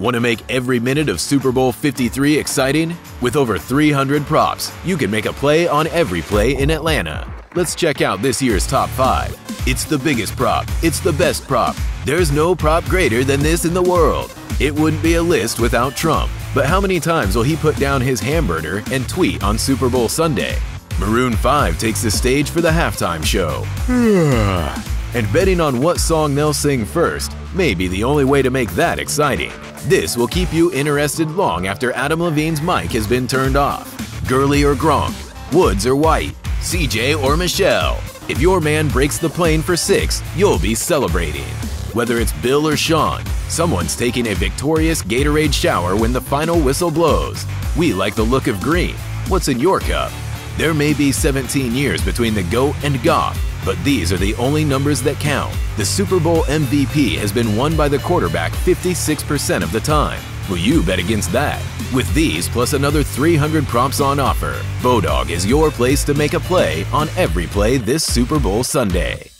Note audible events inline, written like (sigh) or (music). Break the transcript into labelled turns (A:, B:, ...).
A: Want to make every minute of Super Bowl 53 exciting? With over 300 props, you can make a play on every play in Atlanta. Let's check out this year's top 5. It's the biggest prop, it's the best prop. There's no prop greater than this in the world. It wouldn't be a list without Trump. But how many times will he put down his hamburger and tweet on Super Bowl Sunday? Maroon 5 takes the stage for the halftime show. (sighs) and betting on what song they'll sing first may be the only way to make that exciting. This will keep you interested long after Adam Levine's mic has been turned off. Gurley or Gronk, Woods or White, CJ or Michel. If your man breaks the plane for six, you'll be celebrating. Whether it's Bill or Sean, someone's taking a victorious Gatorade shower when the final whistle blows. We like the look of green. What's in your cup? There may be 17 years between the GOAT and Goff, but these are the only numbers that count. The Super Bowl MVP has been won by the quarterback 56% of the time. Will you bet against that? With these plus another 300 props on offer, Bodog is your place to make a play on every play this Super Bowl Sunday.